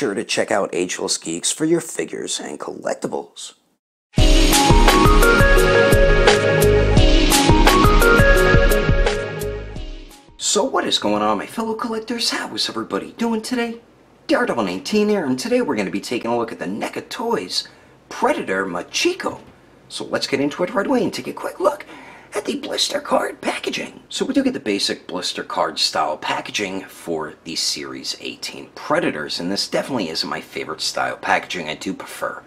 sure to check out Ageless Geeks for your figures and collectibles. So what is going on my fellow collectors? How is everybody doing today? Daredevil19 here, and today we're going to be taking a look at the NECA Toys Predator Machiko. So let's get into it right away and take a quick look the blister card packaging. So we do get the basic blister card style packaging for the Series 18 Predators, and this definitely isn't my favorite style packaging. I do prefer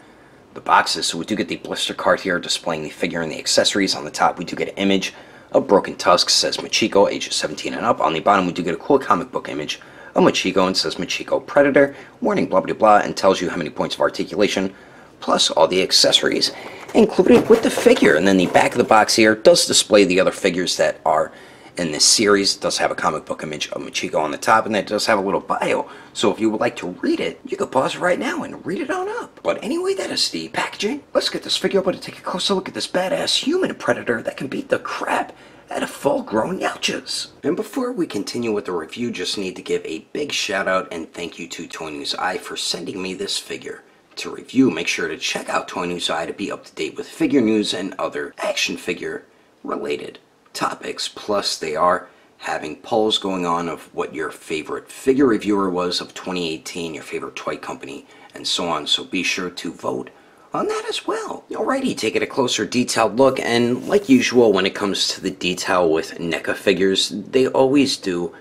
the boxes. So we do get the blister card here displaying the figure and the accessories. On the top, we do get an image of Broken Tusk, says Machiko, ages 17 and up. On the bottom, we do get a cool comic book image of Machiko and says Machiko Predator, warning blah blah blah, and tells you how many points of articulation, plus all the accessories included with the figure. And then the back of the box here does display the other figures that are in this series. It does have a comic book image of Machiko on the top, and it does have a little bio. So if you would like to read it, you could pause right now and read it on up. But anyway, that is the packaging. Let's get this figure open and take a closer look at this badass human predator that can beat the crap out of full-grown Yautjas. And before we continue with the review, just need to give a big shout out and thank you to ToyNewsI for sending me this figure to review. Make sure to check out ToyNewsI to be up to date with figure news and other action figure related topics. Plus, they are having polls going on of what your favorite figure reviewer was of 2018, your favorite toy company, and so on. So be sure to vote on that as well. Alrighty, taking a closer detailed look, and like usual when it comes to the detail with NECA figures, they always do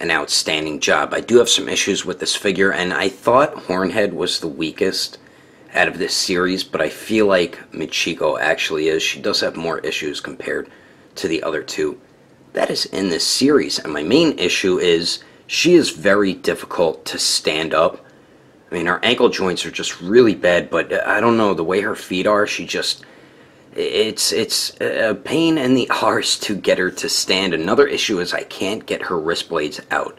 an outstanding job. I do have some issues with this figure, and I thought Hornhead was the weakest out of this series, but I feel like Machiko actually is. She does have more issues compared to the other two that is in this series. And my main issue is she is very difficult to stand up. I mean, her ankle joints are just really bad, but I don't know, the way her feet are, she just it's it's a pain in the arse to get her to stand. Another issue is I can't get her wrist blades out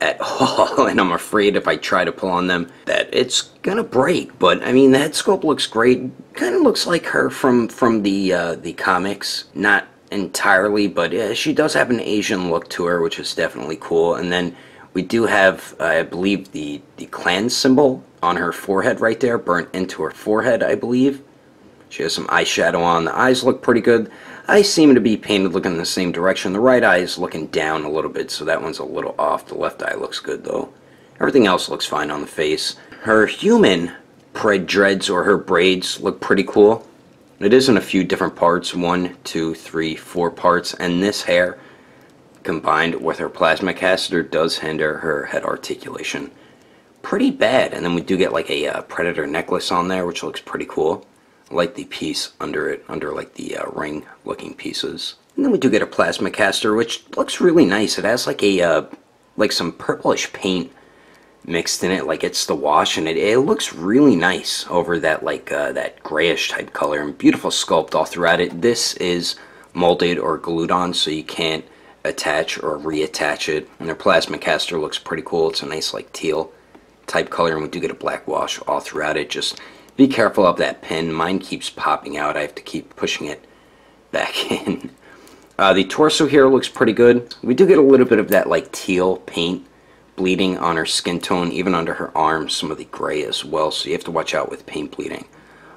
at all, and I'm afraid if I try to pull on them that it's gonna break. But I mean, the head sculpt looks great. Kind of looks like her from from the uh, the comics, not entirely, but yeah, she does have an Asian look to her, which is definitely cool. And then we do have, uh, I believe, the the clan symbol on her forehead right there, burnt into her forehead, I believe. She has some eyeshadow on. The eyes look pretty good. Eyes seem to be painted looking in the same direction. The right eye is looking down a little bit, so that one's a little off. The left eye looks good, though. Everything else looks fine on the face. Her human dreads or her braids look pretty cool. It is in a few different parts. One, two, three, four parts. And this hair, combined with her plasma caster, does hinder her head articulation pretty bad. And then we do get like a uh, predator necklace on there, which looks pretty cool like the piece under it, under like the uh, ring looking pieces. And then we do get a plasma caster, which looks really nice. It has like a, uh, like some purplish paint mixed in it, like it's the wash, and it, it looks really nice over that like, uh, that grayish type color, and beautiful sculpt all throughout it. This is molded or glued on, so you can't attach or reattach it. And their plasma caster looks pretty cool. It's a nice like teal type color, and we do get a black wash all throughout it. Just be careful of that pin. Mine keeps popping out. I have to keep pushing it back in. Uh, the torso here looks pretty good. We do get a little bit of that like teal paint bleeding on her skin tone, even under her arms, some of the gray as well. So you have to watch out with paint bleeding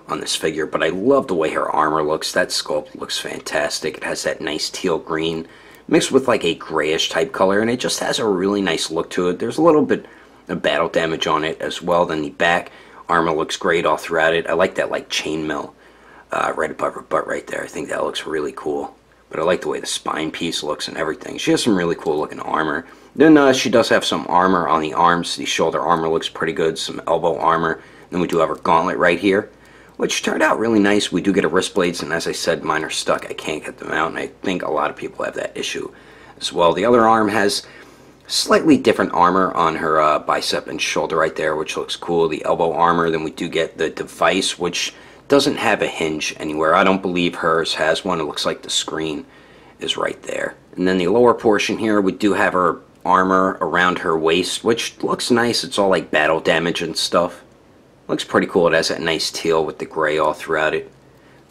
on this figure. But I love the way her armor looks. That sculpt looks fantastic. It has that nice teal green mixed with like a grayish type color. And it just has a really nice look to it. There's a little bit of battle damage on it as well. Then the back Armor looks great all throughout it. I like that like chainmail uh, right above her butt right there. I think that looks really cool. But I like the way the spine piece looks and everything. She has some really cool looking armor. Then uh, she does have some armor on the arms. The shoulder armor looks pretty good. Some elbow armor. Then we do have her gauntlet right here. Which turned out really nice. We do get a wrist blades. And as I said, mine are stuck. I can't get them out. And I think a lot of people have that issue as well. The other arm has slightly different armor on her uh, bicep and shoulder right there, which looks cool. The elbow armor, then we do get the device, which doesn't have a hinge anywhere. I don't believe hers has one. It looks like the screen is right there. And then the lower portion here, we do have her armor around her waist, which looks nice. It's all like battle damage and stuff. Looks pretty cool. It has that nice teal with the gray all throughout it.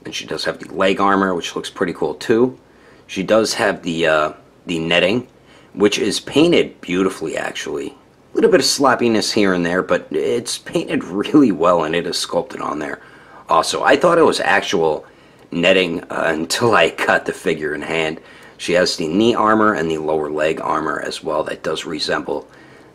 And she does have the leg armor, which looks pretty cool too. She does have the uh, the netting which is painted beautifully actually. A little bit of sloppiness here and there, but it's painted really well and it is sculpted on there. Also, I thought it was actual netting uh, until I cut the figure in hand. She has the knee armor and the lower leg armor as well that does resemble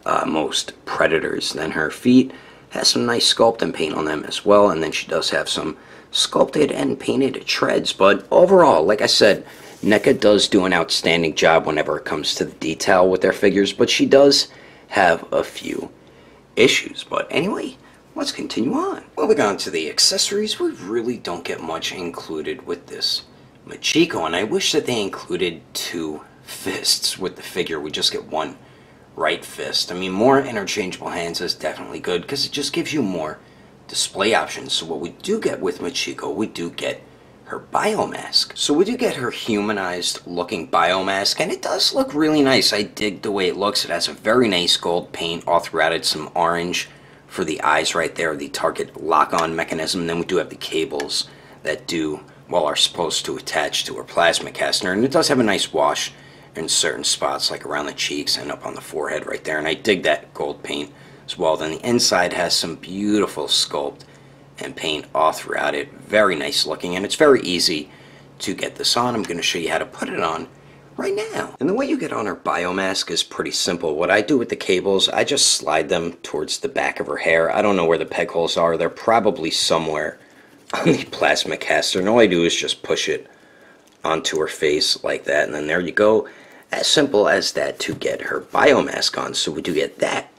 uh, most predators. Then her feet has some nice sculpt and paint on them as well, and then she does have some sculpted and painted treads. But overall, like I said, NECA does do an outstanding job whenever it comes to the detail with their figures, but she does have a few issues. But anyway, let's continue on. Moving on to the accessories, we really don't get much included with this Machiko, and I wish that they included two fists with the figure. We just get one right fist. I mean, more interchangeable hands is definitely good because it just gives you more display options. So what we do get with Machiko, we do get her biomask. So we do get her humanized looking biomask and it does look really nice. I dig the way it looks. It has a very nice gold paint all throughout it, some orange for the eyes right there, the target lock-on mechanism. Then we do have the cables that do, well, are supposed to attach to her plasma caster. And it does have a nice wash in certain spots like around the cheeks and up on the forehead right there. And I dig that gold paint as well. Then the inside has some beautiful sculpt and paint all throughout it. Very nice looking, and it's very easy to get this on. I'm going to show you how to put it on right now. And the way you get on her biomask is pretty simple. What I do with the cables, I just slide them towards the back of her hair. I don't know where the peg holes are. They're probably somewhere on the plasma caster. And all I do is just push it onto her face like that. And then there you go. As simple as that to get her biomask on. So we do get that.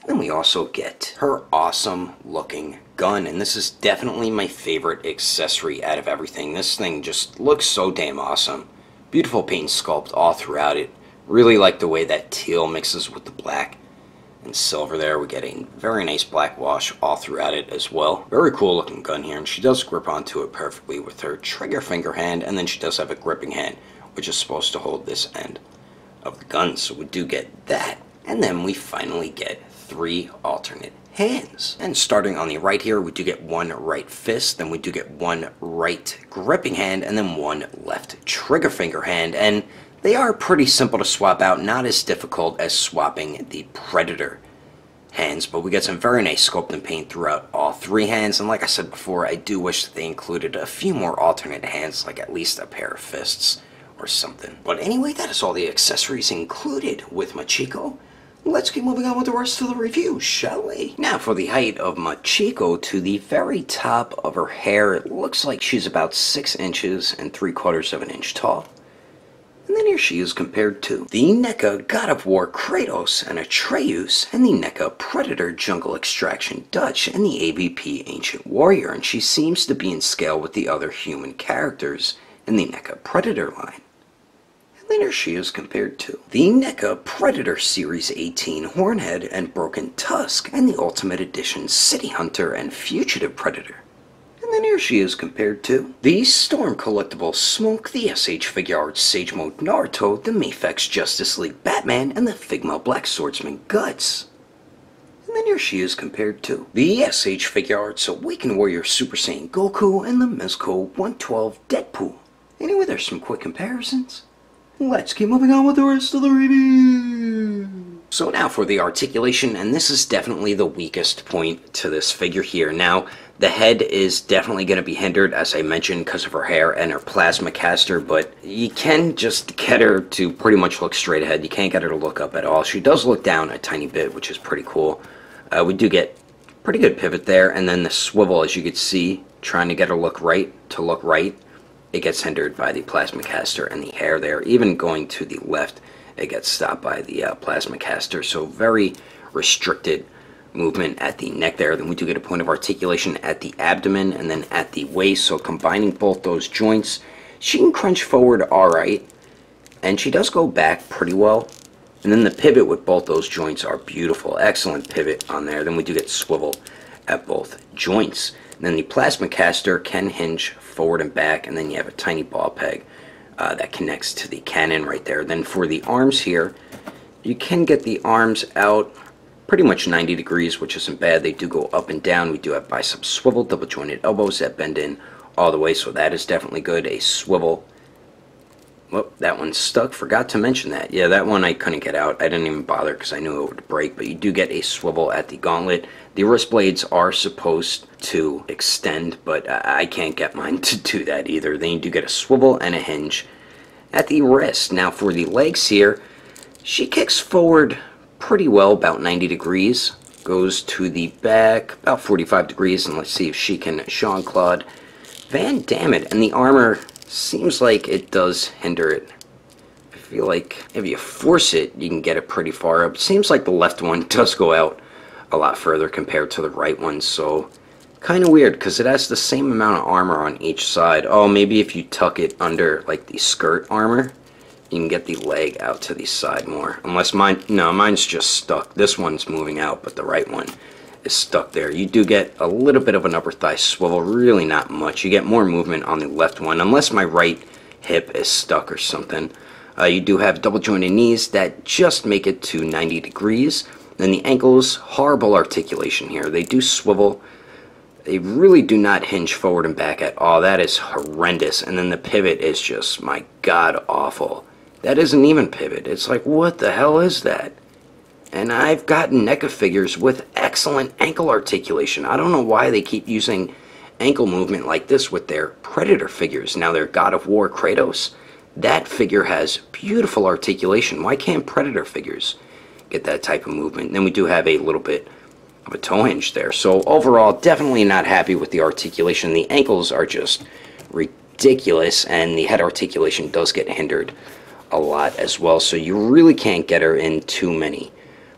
And then we also get her awesome looking gun, and this is definitely my favorite accessory out of everything. This thing just looks so damn awesome. Beautiful paint sculpt all throughout it. Really like the way that teal mixes with the black and silver there. We get a very nice black wash all throughout it as well. Very cool looking gun here, and she does grip onto it perfectly with her trigger finger hand, and then she does have a gripping hand, which is supposed to hold this end of the gun, so we do get that. And then we finally get three alternate hands. And starting on the right here, we do get one right fist, then we do get one right gripping hand, and then one left trigger finger hand. And they are pretty simple to swap out, not as difficult as swapping the Predator hands, but we get some very nice sculpt and paint throughout all three hands. And like I said before, I do wish that they included a few more alternate hands, like at least a pair of fists or something. But anyway, that is all the accessories included with Machiko. Let's keep moving on with the rest of the review, shall we? Now for the height of Machiko to the very top of her hair, it looks like she's about 6 inches and 3 quarters of an inch tall. And then here she is compared to the NECA God of War Kratos and Atreus, and the NECA Predator Jungle Extraction Dutch, and the AVP Ancient Warrior, and she seems to be in scale with the other human characters in the NECA Predator line thinner she is compared to. The NECA Predator Series 18 Hornhead and Broken Tusk, and the Ultimate Edition City Hunter and Fugitive Predator. And then here she is compared to the Storm Collectible Smoke, the SH Figuarts Sage Mode Naruto, the Mafex Justice League Batman, and the Figma Black Swordsman Guts. And then here she is compared to the SH Figuarts Awakened Warrior Super Saiyan Goku and the Mezco 112 Deadpool. Anyway, there's some quick comparisons. Let's keep moving on with the rest of the review. So now for the articulation, and this is definitely the weakest point to this figure here. Now, the head is definitely going to be hindered, as I mentioned, because of her hair and her plasma caster, but you can just get her to pretty much look straight ahead. You can't get her to look up at all. She does look down a tiny bit, which is pretty cool. Uh, we do get pretty good pivot there, and then the swivel, as you can see, trying to get her look right to look right it gets hindered by the plasma caster and the hair there. Even going to the left, it gets stopped by the uh, plasma caster. So very restricted movement at the neck there. Then we do get a point of articulation at the abdomen and then at the waist. So combining both those joints, she can crunch forward all right. And she does go back pretty well. And then the pivot with both those joints are beautiful. Excellent pivot on there. Then we do get swivel at both joints. And then the plasma caster can hinge forward and back, and then you have a tiny ball peg uh, that connects to the cannon right there. Then for the arms here, you can get the arms out pretty much 90 degrees, which isn't bad. They do go up and down. We do have bicep swivel, double jointed elbows that bend in all the way, so that is definitely good. A swivel well, that one's stuck. Forgot to mention that. Yeah, that one I couldn't get out. I didn't even bother because I knew it would break. But you do get a swivel at the gauntlet. The wrist blades are supposed to extend, but I can't get mine to do that either. Then you do get a swivel and a hinge at the wrist. Now for the legs here, she kicks forward pretty well, about 90 degrees. Goes to the back, about 45 degrees, and let's see if she can Jean-Claude Van Damme it. And the armor seems like it does hinder it. I feel like if you force it, you can get it pretty far up. Seems like the left one does go out a lot further compared to the right one, so kind of weird because it has the same amount of armor on each side. Oh, maybe if you tuck it under like the skirt armor, you can get the leg out to the side more. Unless mine, no, mine's just stuck. This one's moving out, but the right one is stuck there. You do get a little bit of an upper thigh swivel, really not much. You get more movement on the left one, unless my right hip is stuck or something. Uh, you do have double jointed knees that just make it to 90 degrees. Then the ankles, horrible articulation here. They do swivel. They really do not hinge forward and back at all. That is horrendous. And then the pivot is just, my god, awful. That isn't even pivot. It's like, what the hell is that? And I've gotten NECA figures with excellent ankle articulation. I don't know why they keep using ankle movement like this with their Predator figures. Now their God of War Kratos, that figure has beautiful articulation. Why can't Predator figures get that type of movement? And then we do have a little bit of a toe hinge there. So overall, definitely not happy with the articulation. The ankles are just ridiculous, and the head articulation does get hindered a lot as well. So you really can't get her in too many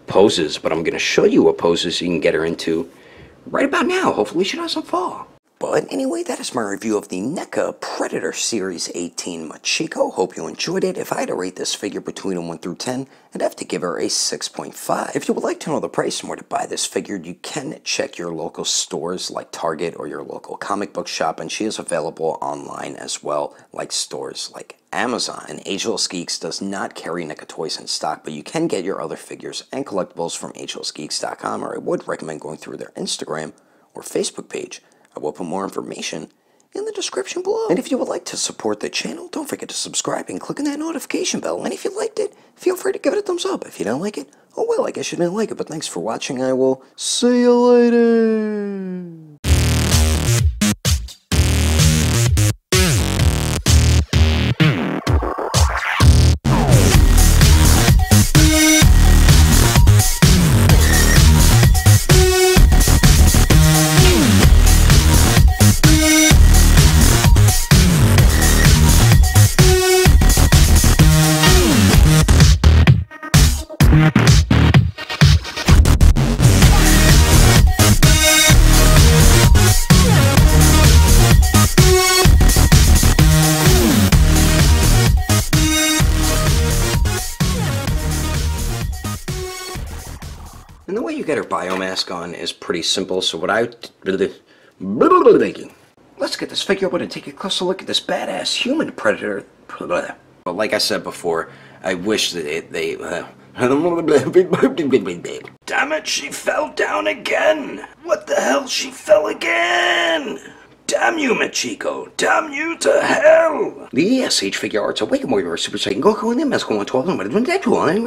poses, but I'm going to show you what poses you can get her into right about now. Hopefully she doesn't fall. But anyway, that is my review of the NECA Predator Series 18 Machiko. Hope you enjoyed it. If I had to rate this figure between a 1 through 10, I'd have to give her a 6.5. If you would like to know the price and where to buy this figure, you can check your local stores like Target or your local comic book shop, and she is available online as well, like stores like Amazon. And Ageless Geeks does not carry NECA toys in stock, but you can get your other figures and collectibles from agelessgeeks.com, or I would recommend going through their Instagram or Facebook page. I will put more information in the description below. And if you would like to support the channel, don't forget to subscribe and click on that notification bell. And if you liked it, feel free to give it a thumbs up. If you don't like it, oh well, I guess you didn't like it. But thanks for watching. I will see you later. Get her biomask on is pretty simple. So what I... Let's get this figure open and take a closer look at this badass human predator. But like I said before, I wish that they... they uh, Damn it, she fell down again! What the hell, she fell again! Damn you, Machiko! Damn you to hell! The SH Figuarts awaken warrior super saiyan Goku and the mask on 12 and what is that one?